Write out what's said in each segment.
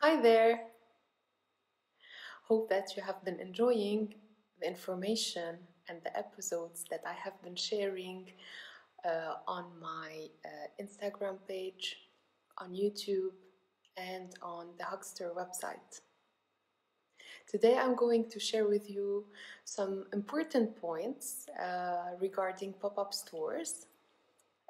Hi there! Hope that you have been enjoying the information and the episodes that I have been sharing uh, on my uh, Instagram page, on YouTube, and on the Huckster website. Today I'm going to share with you some important points uh, regarding pop up stores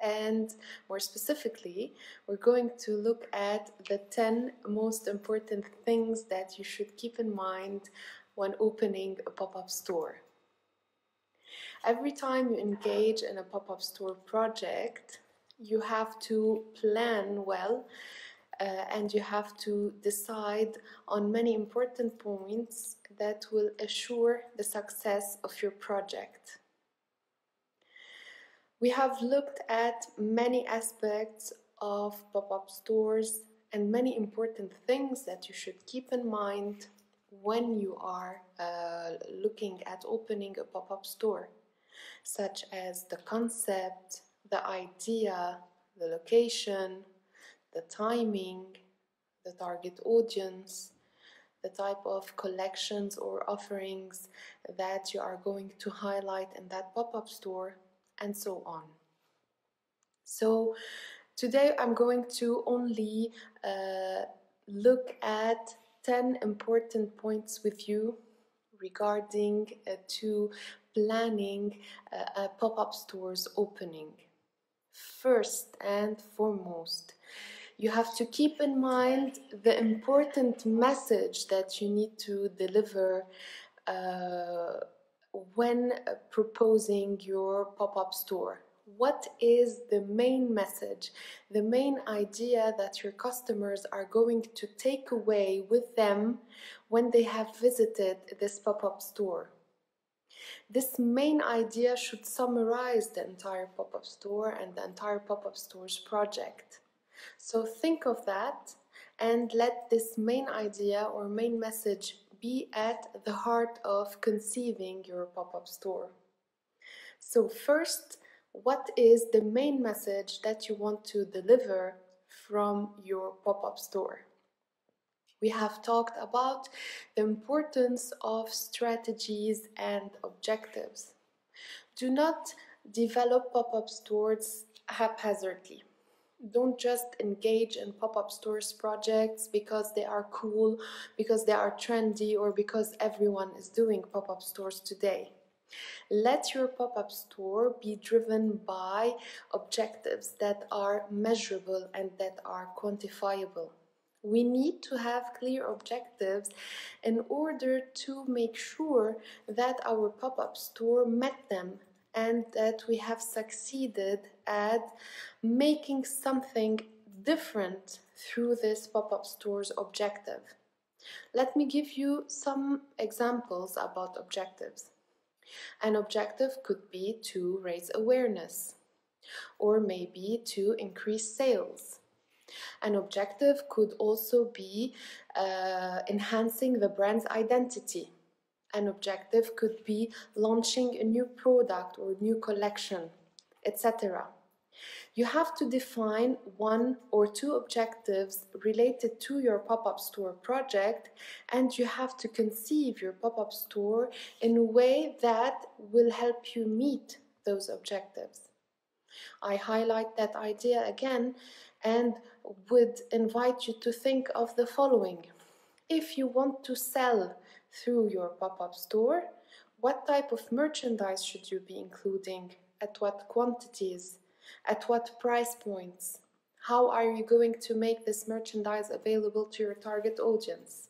and more specifically, we're going to look at the 10 most important things that you should keep in mind when opening a pop up store. Every time you engage in a pop up store project, you have to plan well uh, and you have to decide on many important points that will assure the success of your project. We have looked at many aspects of pop up stores and many important things that you should keep in mind when you are uh, looking at opening a pop up store, such as the concept, the idea, the location, the timing, the target audience, the type of collections or offerings that you are going to highlight in that pop up store and so on. So today I'm going to only uh, look at 10 important points with you regarding uh, to planning uh, a pop-up stores opening. First and foremost, you have to keep in mind the important message that you need to deliver uh, when uh, proposing your pop up store? What is the main message, the main idea that your customers are going to take away with them when they have visited this pop up store? This main idea should summarize the entire pop up store and the entire pop up stores project. So think of that and let this main idea or main message be at the heart of conceiving your pop up store. So, first, what is the main message that you want to deliver from your pop up store? We have talked about the importance of strategies and objectives. Do not develop pop up stores haphazardly don't just engage in pop-up stores projects because they are cool because they are trendy or because everyone is doing pop-up stores today. Let your pop-up store be driven by objectives that are measurable and that are quantifiable. We need to have clear objectives in order to make sure that our pop-up store met them and that we have succeeded at making something different through this pop-up store's objective. Let me give you some examples about objectives. An objective could be to raise awareness or maybe to increase sales. An objective could also be uh, enhancing the brand's identity an objective could be launching a new product or new collection, etc. You have to define one or two objectives related to your pop up store project, and you have to conceive your pop up store in a way that will help you meet those objectives. I highlight that idea again and would invite you to think of the following. If you want to sell through your pop-up store, what type of merchandise should you be including? At what quantities? At what price points? How are you going to make this merchandise available to your target audience?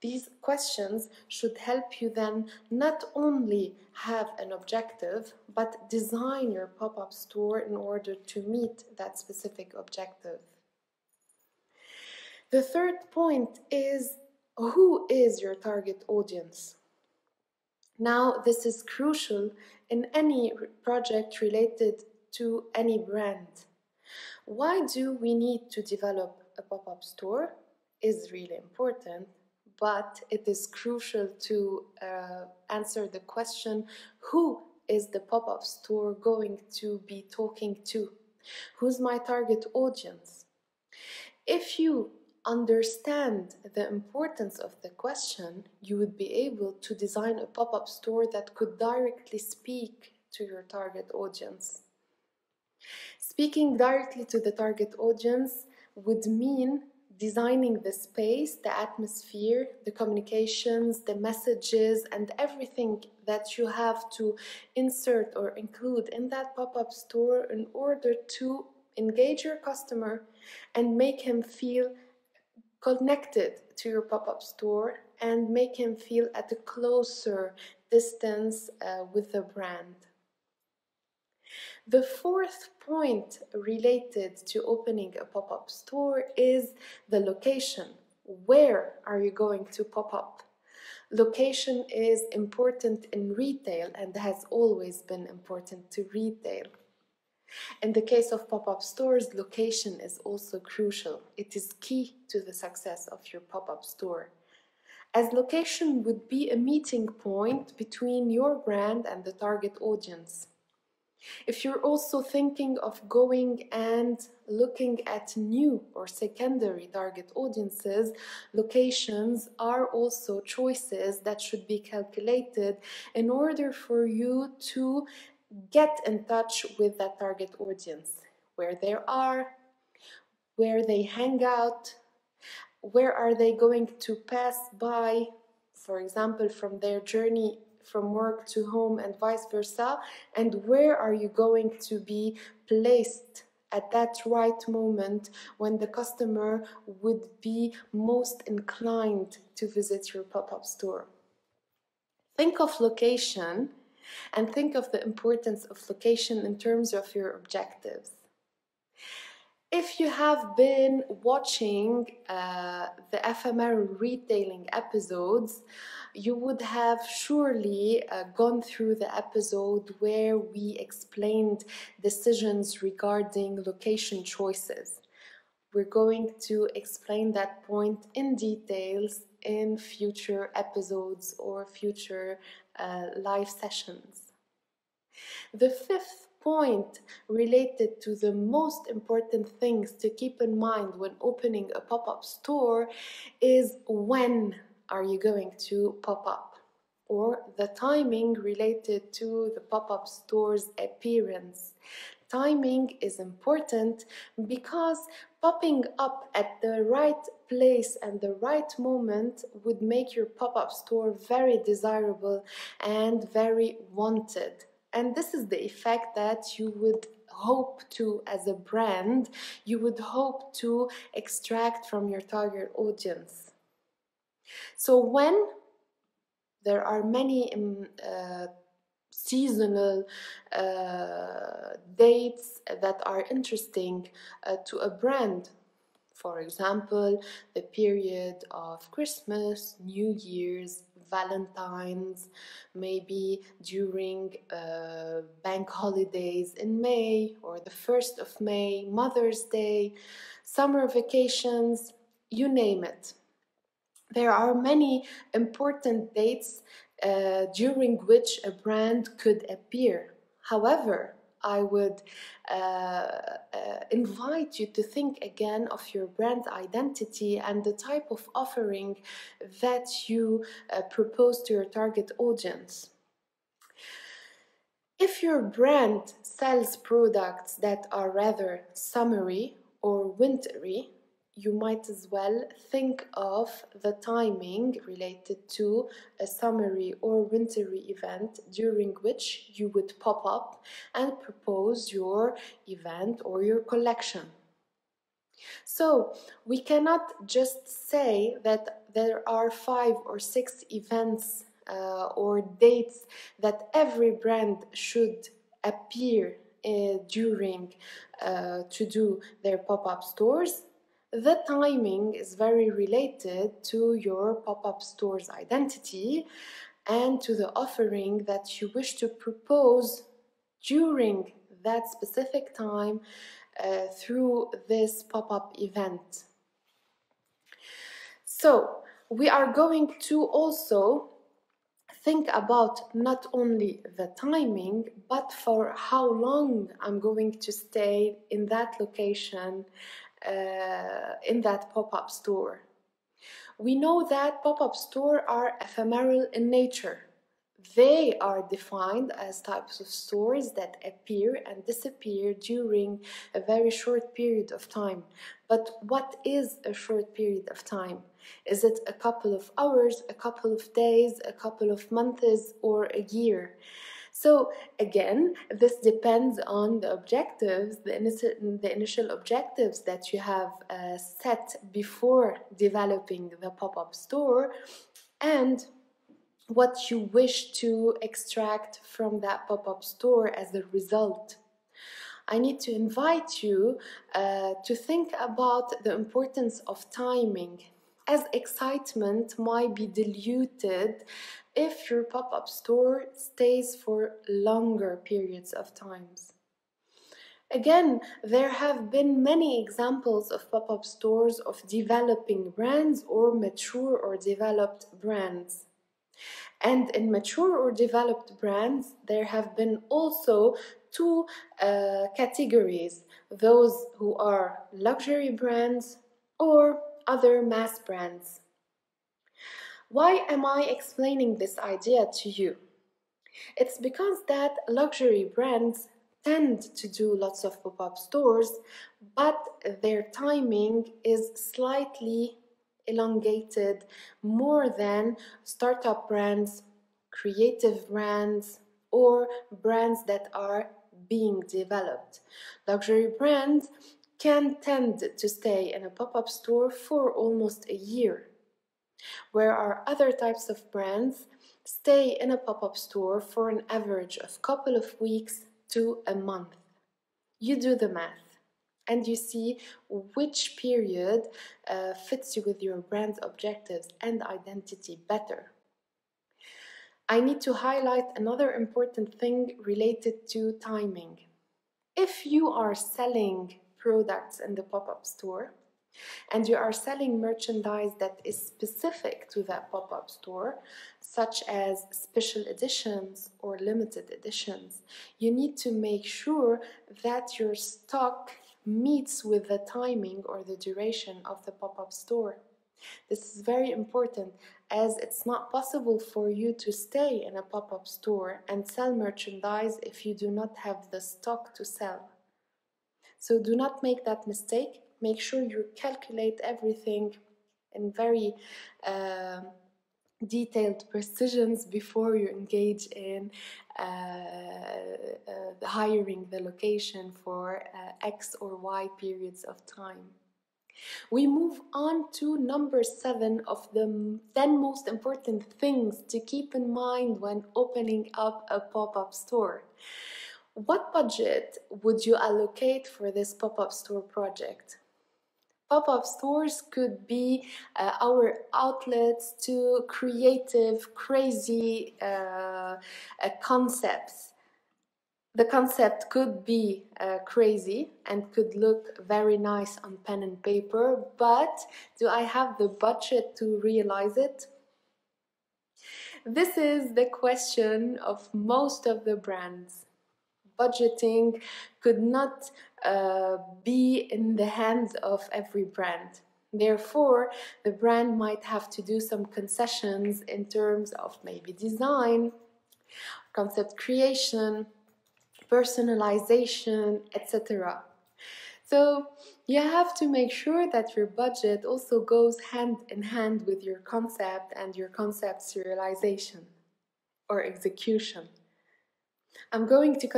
These questions should help you then not only have an objective, but design your pop up store in order to meet that specific objective. The third point is who is your target audience? Now, this is crucial in any project related to any brand. Why do we need to develop a pop up store? Is really important, but it is crucial to uh, answer the question who is the pop up store going to be talking to? Who's my target audience? If you understand the importance of the question, you would be able to design a pop up store that could directly speak to your target audience. Speaking directly to the target audience would mean designing the space, the atmosphere, the communications, the messages, and everything that you have to insert or include in that pop up store in order to engage your customer and make him feel connected to your pop up store and make him feel at a closer distance uh, with the brand. The fourth point related to opening a pop up store is the location. Where are you going to pop up? Location is important in retail and has always been important to retail. In the case of pop up stores, location is also crucial. It is key to the success of your pop up store. As location would be a meeting point between your brand and the target audience. If you're also thinking of going and looking at new or secondary target audiences, locations are also choices that should be calculated in order for you to get in touch with that target audience, where they are, where they hang out, where are they going to pass by, for example, from their journey from work to home and vice versa, and where are you going to be placed at that right moment when the customer would be most inclined to visit your pop up store. Think of location and think of the importance of location in terms of your objectives. If you have been watching uh, the ephemeral retailing episodes, you would have surely uh, gone through the episode where we explained decisions regarding location choices. We're going to explain that point in details in future episodes or future uh, live sessions. The fifth point related to the most important things to keep in mind when opening a pop up store is when are you going to pop up? Or the timing related to the pop up store's appearance. Timing is important because popping up at the right place and the right moment would make your pop up store very desirable and very wanted. And this is the effect that you would hope to, as a brand, you would hope to extract from your target audience. So, when there are many um, uh, seasonal uh, dates that are interesting uh, to a brand. For example, the period of Christmas, New Year's, Valentine's, maybe during uh, bank holidays in May or the 1st of May, Mother's Day, summer vacations, you name it. There are many important dates uh, during which a brand could appear. However, I would uh, uh, invite you to think again of your brand identity and the type of offering that you uh, propose to your target audience. If your brand sells products that are rather summery or wintry, you might as well think of the timing related to a summery or wintry event during which you would pop up and propose your event or your collection. So, we cannot just say that there are five or six events uh, or dates that every brand should appear uh, during uh, to do their pop up stores the timing is very related to your pop up store's identity and to the offering that you wish to propose during that specific time uh, through this pop up event. So, we are going to also think about not only the timing, but for how long I'm going to stay in that location uh, in that pop-up store. We know that pop-up store are ephemeral in nature. They are defined as types of stores that appear and disappear during a very short period of time. But what is a short period of time? Is it a couple of hours, a couple of days, a couple of months, or a year? So again, this depends on the objectives, the initial, the initial objectives that you have uh, set before developing the pop-up store and what you wish to extract from that pop-up store as a result. I need to invite you uh, to think about the importance of timing as excitement might be diluted if your pop-up store stays for longer periods of times. Again, there have been many examples of pop-up stores of developing brands or mature or developed brands. And in mature or developed brands, there have been also two uh, categories those who are luxury brands or other mass brands. Why am I explaining this idea to you? It's because that luxury brands tend to do lots of pop-up stores, but their timing is slightly elongated more than startup brands, creative brands, or brands that are being developed. Luxury brands can tend to stay in a pop-up store for almost a year, where our other types of brands stay in a pop-up store for an average of couple of weeks to a month. You do the math and you see which period uh, fits you with your brand's objectives and identity better. I need to highlight another important thing related to timing. If you are selling products in the pop-up store and you are selling merchandise that is specific to that pop-up store such as special editions or limited editions. You need to make sure that your stock meets with the timing or the duration of the pop-up store. This is very important as it's not possible for you to stay in a pop-up store and sell merchandise if you do not have the stock to sell so do not make that mistake. Make sure you calculate everything in very uh, detailed precisions before you engage in uh, uh, hiring the location for uh, X or Y periods of time. We move on to number seven of the 10 most important things to keep in mind when opening up a pop up store. What budget would you allocate for this pop-up store project? Pop-up stores could be uh, our outlets to creative, crazy uh, uh, concepts. The concept could be uh, crazy and could look very nice on pen and paper, but do I have the budget to realize it? This is the question of most of the brands budgeting could not uh, be in the hands of every brand. Therefore, the brand might have to do some concessions in terms of maybe design, concept creation, personalization, etc. So you have to make sure that your budget also goes hand in hand with your concept and your concept's realization or execution. I'm going to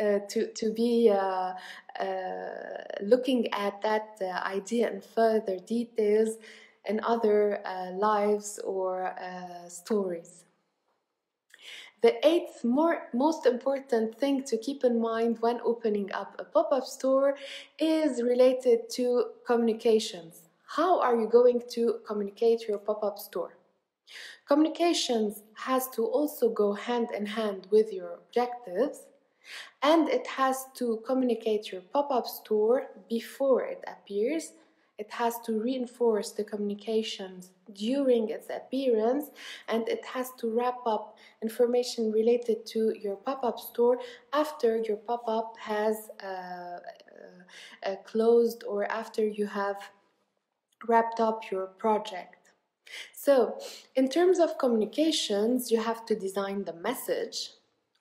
uh, to to be uh, uh, looking at that uh, idea in further details in other uh, lives or uh, stories. The eighth more, most important thing to keep in mind when opening up a pop-up store is related to communications. How are you going to communicate your pop-up store? Communications has to also go hand in hand with your objectives and it has to communicate your pop-up store before it appears it has to reinforce the communications during its appearance and it has to wrap up information related to your pop-up store after your pop-up has uh, uh, uh, closed or after you have wrapped up your project. So, in terms of communications, you have to design the message.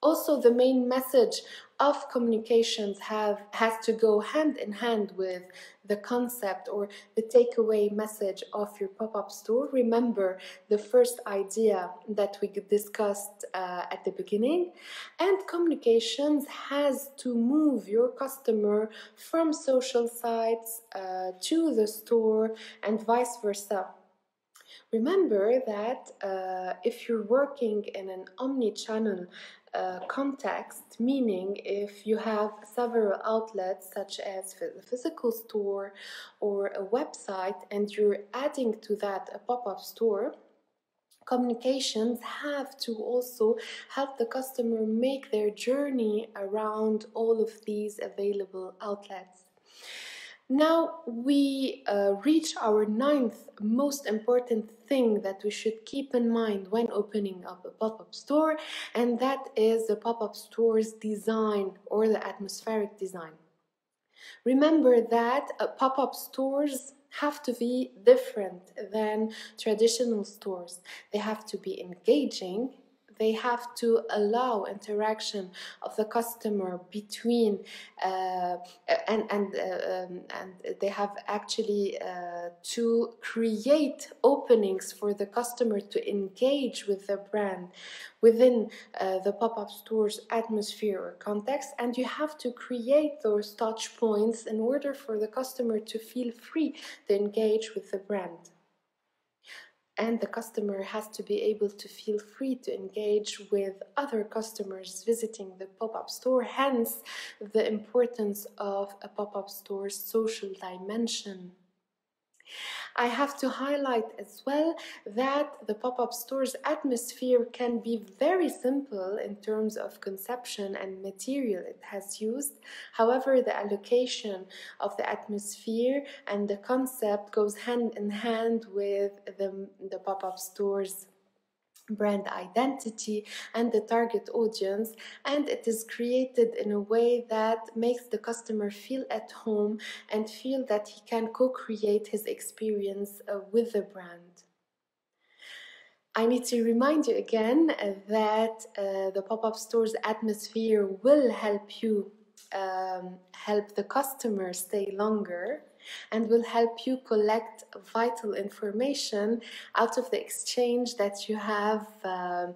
Also, the main message of communications have has to go hand in hand with the concept or the takeaway message of your pop-up store. Remember the first idea that we discussed uh, at the beginning? And communications has to move your customer from social sites uh, to the store and vice versa remember that uh, if you're working in an omni-channel uh, context, meaning if you have several outlets such as a physical store or a website and you're adding to that a pop-up store, communications have to also help the customer make their journey around all of these available outlets. Now we uh, reach our ninth most important thing that we should keep in mind when opening up a pop-up store and that is the pop-up store's design or the atmospheric design. Remember that uh, pop-up stores have to be different than traditional stores. They have to be engaging they have to allow interaction of the customer between uh, and and uh, um, and they have actually uh, to create openings for the customer to engage with the brand within uh, the pop-up store's atmosphere or context. And you have to create those touch points in order for the customer to feel free to engage with the brand and the customer has to be able to feel free to engage with other customers visiting the pop-up store hence the importance of a pop-up store's social dimension I have to highlight as well that the pop-up store's atmosphere can be very simple in terms of conception and material it has used. However, the allocation of the atmosphere and the concept goes hand in hand with the, the pop-up store's brand identity and the target audience and it is created in a way that makes the customer feel at home and feel that he can co-create his experience uh, with the brand. I need to remind you again uh, that uh, the pop-up store's atmosphere will help you um, help the customer stay longer and will help you collect vital information out of the exchange that you have uh,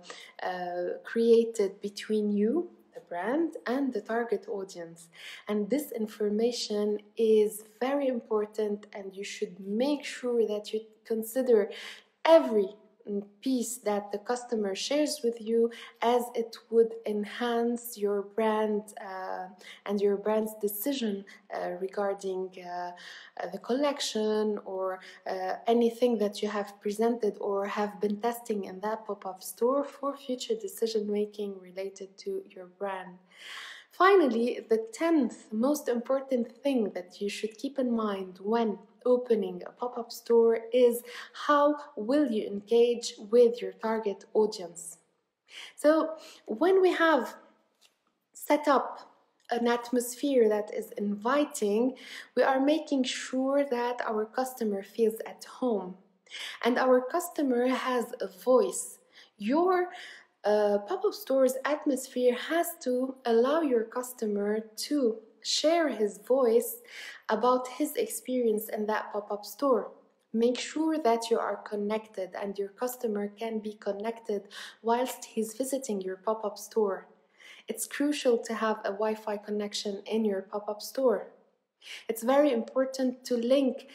uh, created between you the brand and the target audience. And this information is very important and you should make sure that you consider every piece that the customer shares with you as it would enhance your brand uh, and your brand's decision uh, regarding uh, the collection or uh, anything that you have presented or have been testing in that pop-up store for future decision making related to your brand. Finally, the tenth most important thing that you should keep in mind when opening a pop-up store is how will you engage with your target audience. So when we have set up an atmosphere that is inviting, we are making sure that our customer feels at home and our customer has a voice. Your uh, pop-up store's atmosphere has to allow your customer to share his voice about his experience in that pop-up store. Make sure that you are connected and your customer can be connected whilst he's visiting your pop-up store. It's crucial to have a Wi-Fi connection in your pop-up store. It's very important to link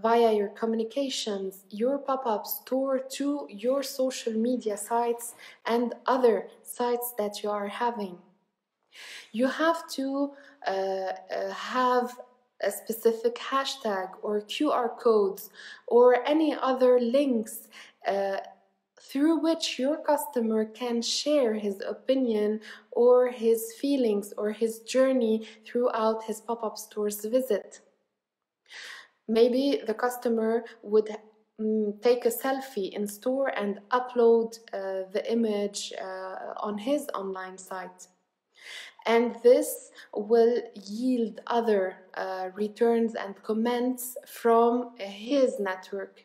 via your communications, your pop-up store to your social media sites and other sites that you are having. You have to have a specific hashtag or QR codes or any other links uh, through which your customer can share his opinion or his feelings or his journey throughout his pop-up store's visit. Maybe the customer would mm, take a selfie in store and upload uh, the image uh, on his online site. And this will yield other uh, returns and comments from his network.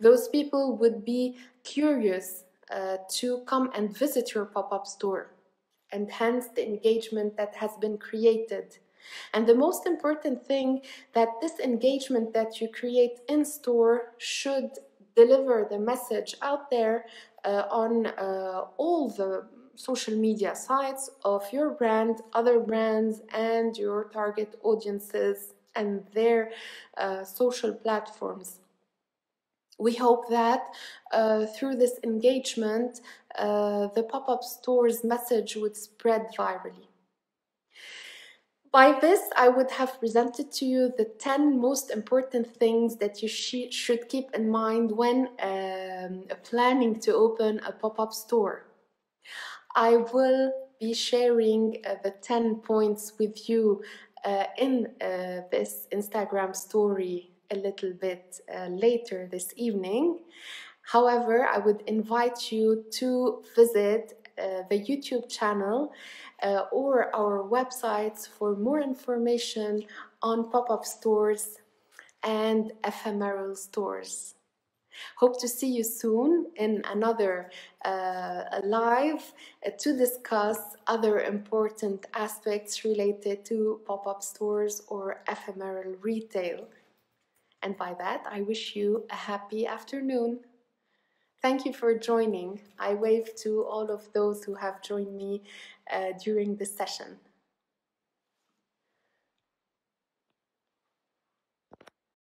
Those people would be curious uh, to come and visit your pop up store, and hence the engagement that has been created. And the most important thing that this engagement that you create in store should deliver the message out there uh, on uh, all the social media sites of your brand, other brands, and your target audiences and their uh, social platforms. We hope that uh, through this engagement, uh, the pop up store's message would spread virally. By this, I would have presented to you the 10 most important things that you sh should keep in mind when um, planning to open a pop up store. I will be sharing uh, the 10 points with you uh, in uh, this Instagram story a little bit uh, later this evening. However, I would invite you to visit uh, the YouTube channel uh, or our websites for more information on pop up stores and ephemeral stores. Hope to see you soon in another uh, live uh, to discuss other important aspects related to pop up stores or ephemeral retail. And by that, I wish you a happy afternoon. Thank you for joining. I wave to all of those who have joined me uh, during this session.